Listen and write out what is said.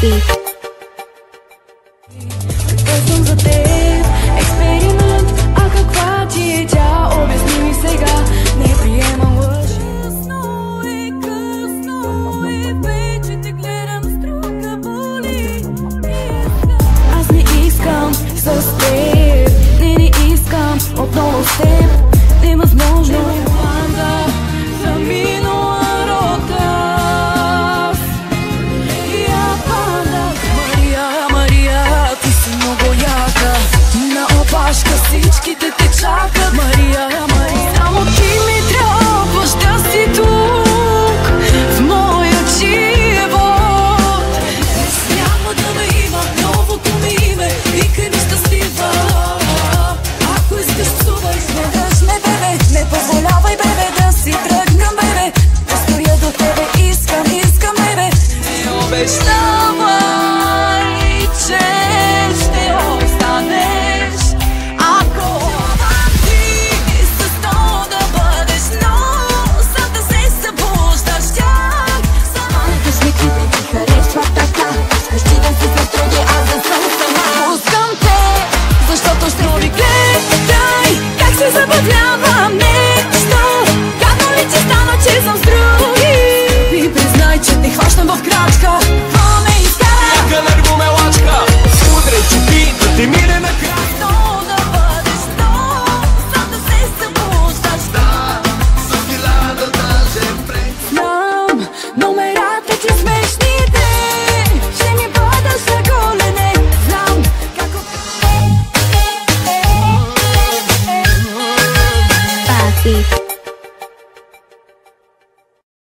beat. Търсвам за теб експеримент, а каква ти е тя? Обясни ми сега, не приемам лъжи. Е, късно е. вече те гледам с. Аз не искам с теб. гледаш ме, Не позволявай, бебе, да си тръгна, бебе. Да стоя до тебе, искам, искам, бебе. podía beat.